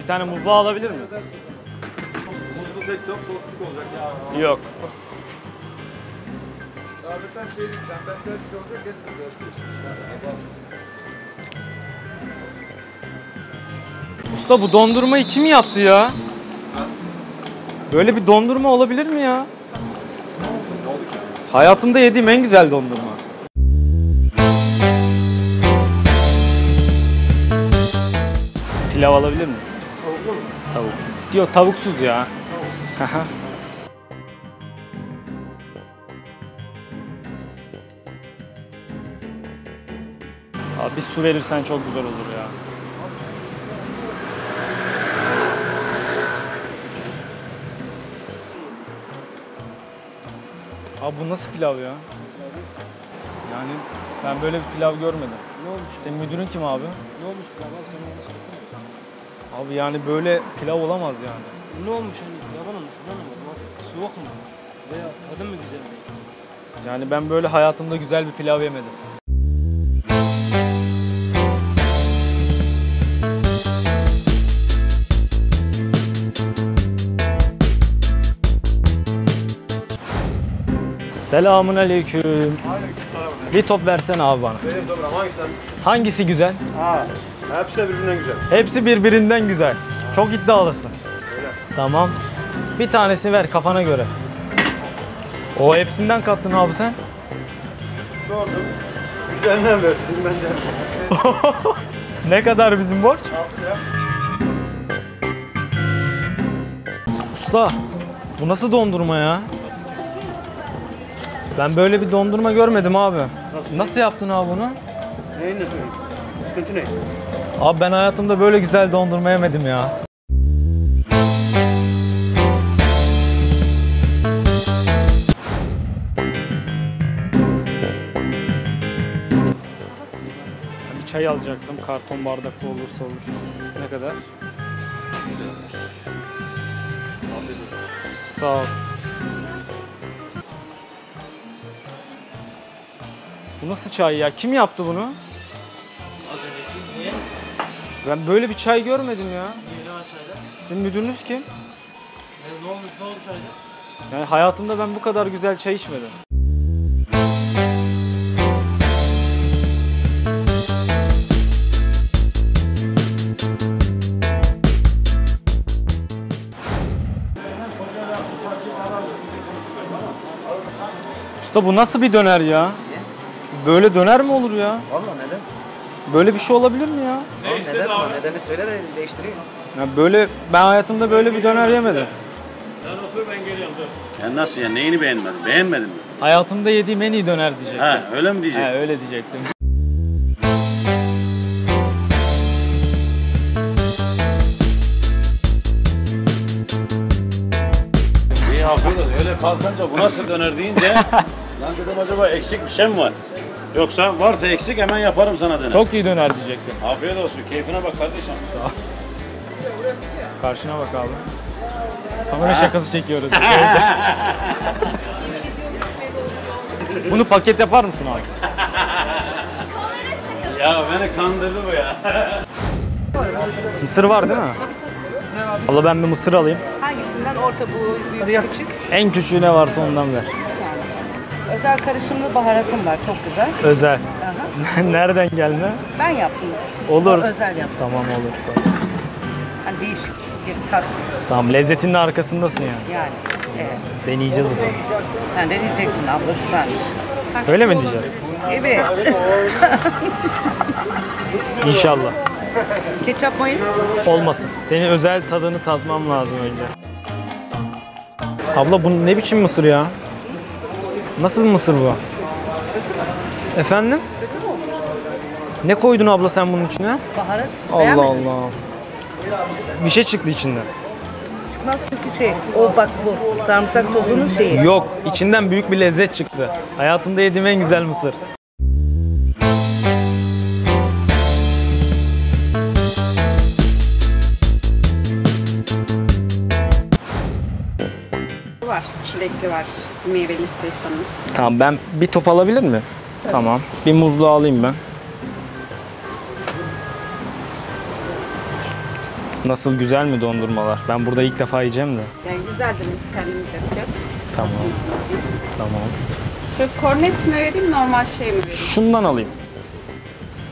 Bir tane muzlu alabilir miyim? Muzlu tek top sosislik olacak. Yok. Davetten şey diyeceğim. Ben de bir şey olacak. Gelin de. Usta bu dondurmayı kim yaptı ya? Böyle bir dondurma olabilir mi ya? Hayatımda yediğim en güzel dondurma. Pilav alabilir mi? Tavuklu mu? Tavuk. Yok tavuksuz ya. Haha. Abi su verirsen çok güzel olur ya. Abi bu nasıl pilav ya? Yani ben böyle bir pilav görmedim. Ne olmuş? Senin müdürün kim abi? Ne olmuş pilav abi sen onu söylesene. Abi yani böyle pilav olamaz yani. Ne olmuş hani yavan olmuş ne abi. Soğuk mu? Veya tadı mı güzel değil? Yani ben böyle hayatımda güzel bir pilav yemedim. Selamun aleyküm. Bir top versene abi bana. Benim dobram hangisi? Hangisi güzel? Ha. Hepsi de birbirinden güzel. Hepsi birbirinden güzel. Çok iddialısın. Tamam. Bir tanesi ver kafana göre. O hepsinden kattın abi sen. Doğrudur. Güzelinden versin bence. Ne kadar bizim borç? Usta, bu nasıl dondurma ya? Ben böyle bir dondurma görmedim abi. Nasıl yaptın abi bunu? Neyin ne söyleyeyim? Sıkıntı ne? Abi ben hayatımda böyle güzel dondurma yemedim ya. Bir çay alacaktım. Karton bardakta olursa olur. Ne kadar? Sağ ol. Bu nasıl çay ya? Kim yaptı bunu? Az önceki niye? Ben böyle bir çay görmedim ya. Niye ne var çayda? Sizin müdürünüz kim? Ne, ne olmuş ne oldu çayda? Yani hayatımda ben bu kadar güzel çay içmedim. Usta bu nasıl bir döner ya? Böyle döner mi olur ya? Valla neden? Böyle bir şey olabilir mi ya? Oğlum neden ama nedeni söyle de değiştireyim. ya böyle ben hayatımda böyle bir döner yemedim. Ya nasıl ya? Neyini beğenmedin? Beğenmedin mi? Hayatımda yediğim en iyi döner diyecektim. Ha öyle mi diyecek? He, öyle diyecektim. İyi olsun. Öyle kalkınca bu nasıl döner deyince lan dedim acaba eksik bir şey mi var? Yoksa varsa eksik hemen yaparım sana döner. Çok iyi döner diyecektim. Afiyet olsun. Keyfine bak kardeşim. Karşına bak abi. Kamera şakası çekiyoruz. Bunu paket yapar mısın abi? Ya beni kandırdı bu ya. Mısır var değil mi? Valla ben bir mısır alayım. Hangisinden orta bu büyük küçük? En küçüğü ne varsa ondan ver. Özel karışımlı baharatım var çok güzel. Özel. Aha. Nereden gelme? Ben yaptım. Olur. Özel yaptım. Tamam olur. Hani değişik bir tat Tamam lezzetinin arkasındasın yani. yani. Evet. Deneyeceğiz o zaman. Sen de diyeceksin abla güzelmiş. Öyle mi diyeceğiz? Evet. İnşallah. Ketçap mayonez. Olmasın. Senin özel tadını tatmam lazım önce. Abla bu ne biçim mısır ya? Nasıl bir mısır bu? Efendim? Ne koydun abla sen bunun içine? Baharat. Allah Beğenmedin? Allah. Bir şey çıktı içinden. Çıkmaz çünkü şey. O bak bu. Sarımsak tozunun şeyi. Yok, içinden büyük bir lezzet çıktı. Hayatımda yediğim en güzel mısır. Çilekli var. Meyveli istiyorsanız. Tamam ben bir top alabilir mi? Tamam. Bir muzlu alayım ben. Nasıl güzel mi dondurmalar? Ben burada ilk defa yiyeceğim de. Yani güzeldir biz kendimiz yapacağız. Tamam. Tamam. Şu kornet mi vereyim normal şey mi vereyim? Şundan alayım.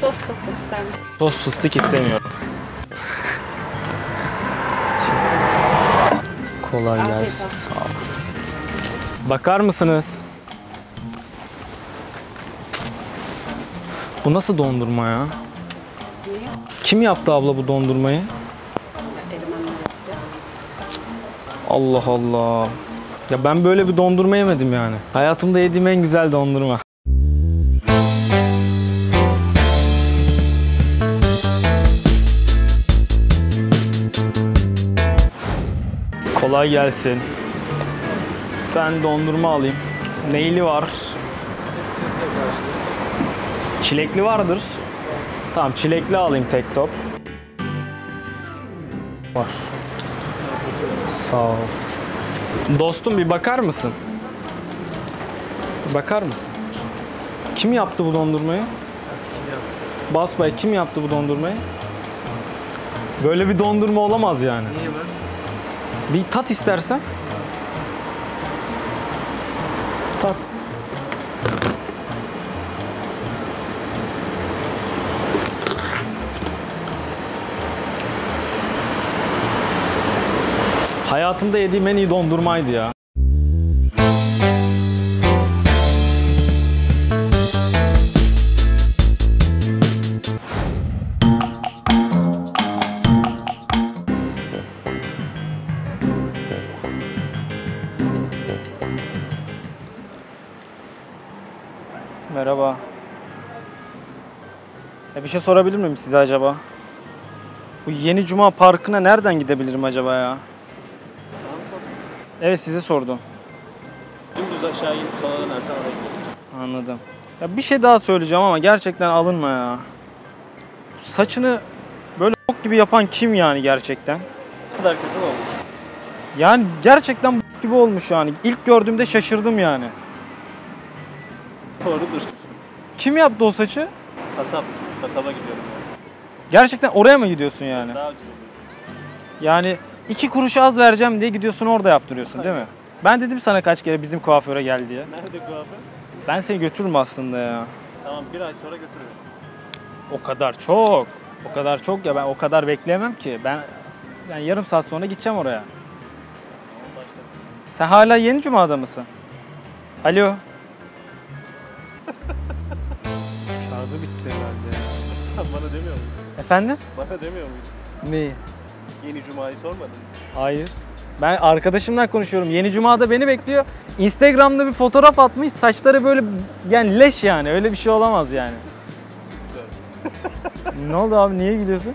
Toz fıstık misin? Toz fıstık istemiyorum. Kolay Afiyet gelsin. olsun. Sağ ol. Bakar mısınız? Bu nasıl dondurma ya? Kim yaptı abla bu dondurmayı? Allah Allah. Ya ben böyle bir dondurma yemedim yani. Hayatımda yediğim en güzel dondurma. Kolay gelsin. Ben dondurma alayım. Neyli var? Çilekli vardır. Tamam çilekli alayım tek top. Var. Sağ ol. Dostum bir bakar mısın? Bakar mısın? Kim yaptı bu dondurmayı? Basbay kim yaptı bu dondurmayı? Böyle bir dondurma olamaz yani. Niye var? Bir tat istersen. Tat. Hayatımda yediğim en iyi dondurmaydı ya. Merhaba. E bir şey sorabilir miyim size acaba? Bu Yeni Cuma Parkı'na nereden gidebilirim acaba ya? Evet size sordum. Dümdüz aşağı inip sola dönersen oraya gidiyoruz. Anladım. Ya bir şey daha söyleyeceğim ama gerçekten alınma ya. Saçını böyle bok gibi yapan kim yani gerçekten? Ne kadar kötü olmuş? Yani gerçekten bok gibi olmuş yani. İlk gördüğümde şaşırdım yani. Doğrudur. Kim yaptı o saçı? Kasap. Kasaba gidiyorum yani. Gerçekten oraya mı gidiyorsun yani? Daha ucuz oluyor. Yani iki kuruş az vereceğim diye gidiyorsun orada yaptırıyorsun değil mi? Ben dedim sana kaç kere bizim kuaföre gel diye. Nerede kuaför? Ben seni götürürüm aslında ya. Tamam bir ay sonra götürürüm. O kadar çok. O kadar çok ya ben o kadar bekleyemem ki. Ben ben yarım saat sonra gideceğim oraya. Başka. Sen hala yeni cumada mısın? Alo. Şarjı bitti herhalde. Sen bana demiyor muydun? Efendim? Bana demiyor muydun? Ne? Yeni cumayı sormadın mı? Hayır. Ben arkadaşımla konuşuyorum. Yeni Cuma'da beni bekliyor. Instagram'da bir fotoğraf atmış. Saçları böyle yani leş yani. Öyle bir şey olamaz yani. ne oldu abi? Niye gülüyorsun?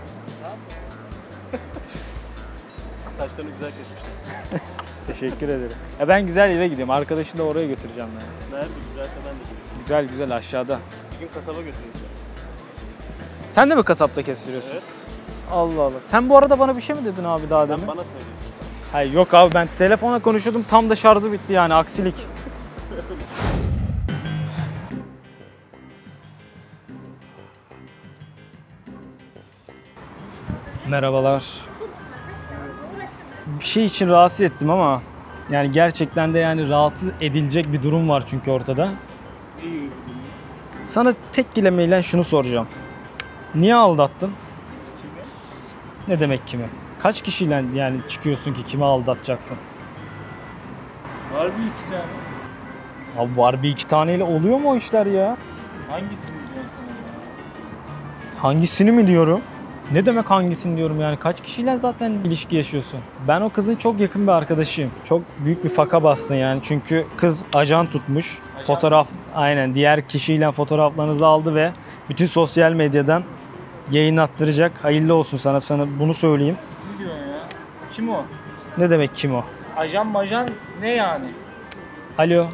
Saçlarını güzel kesmişler. Teşekkür ederim. Ya ben güzel yere gidiyorum. Arkadaşı da oraya götüreceğim yani. Nerede güzelse ben de gelirim. Güzel güzel aşağıda. Bir gün kasaba götüreyim seni. Sen de mi kasapta kestiriyorsun? Evet. Allah Allah. Sen bu arada bana bir şey mi dedin abi daha Sen demin? bana söylüyorsun sen. Hayır yok abi ben telefonla konuşuyordum tam da şarjı bitti yani aksilik. Merhabalar. Bir şey için rahatsız ettim ama yani gerçekten de yani rahatsız edilecek bir durum var çünkü ortada. Sana tek kelimeyle şunu soracağım. Niye aldattın? Ne demek kimi? Kaç kişiyle yani çıkıyorsun ki kimi aldatacaksın? Var bir iki tane. Abi var bir iki taneyle oluyor mu o işler ya? Hangisini ya? Hangisini mi diyorum? Ne demek hangisini diyorum yani kaç kişiyle zaten ilişki yaşıyorsun? Ben o kızın çok yakın bir arkadaşıyım. Çok büyük bir faka bastın yani çünkü kız ajan tutmuş. Fotoğraf aynen diğer kişiyle fotoğraflarınızı aldı ve bütün sosyal medyadan yayınlattıracak. Hayırlı olsun sana sana bunu söyleyeyim. Ne diyorsun ya? Kim o? Ne demek kim o? Ajan majan ne yani? Alo.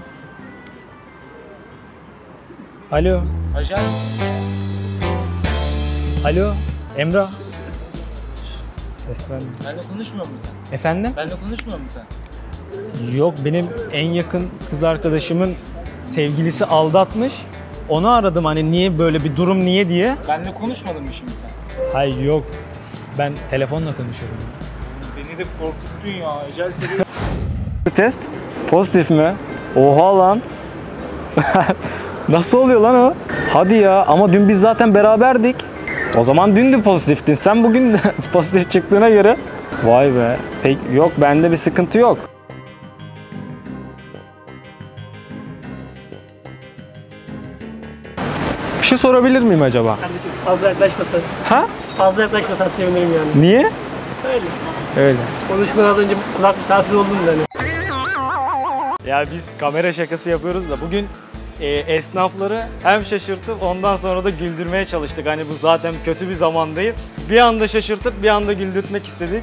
Alo. Ajan Alo. Emrah. Ses verme. benimle konuşmuyor musun sen? Efendim? Benimle konuşmuyor musun sen? Yok benim en yakın kız arkadaşımın sevgilisi aldatmış. Onu aradım hani niye böyle bir durum niye diye. Benle konuşmadın mı şimdi sen? Hayır yok. Ben telefonla konuşuyorum. Beni de korkuttun ya. Ecel Test pozitif mi? Oha lan. Nasıl oluyor lan o? Hadi ya ama dün biz zaten beraberdik. O zaman dün de pozitiftin. Sen bugün de pozitif çıktığına göre. Vay be. Pek yok bende bir sıkıntı yok. Bir şey sorabilir miyim acaba? Kardeşim fazla yaklaşmasan, Ha? fazla yaklaşmasan sevinirim yani. Niye? Öyle. Öyle. Konuşmadan az önce kulak misafir oldum da hani. Ya biz kamera şakası yapıyoruz da bugün e, esnafları hem şaşırtıp ondan sonra da güldürmeye çalıştık. Hani bu zaten kötü bir zamandayız. Bir anda şaşırtıp bir anda güldürtmek istedik.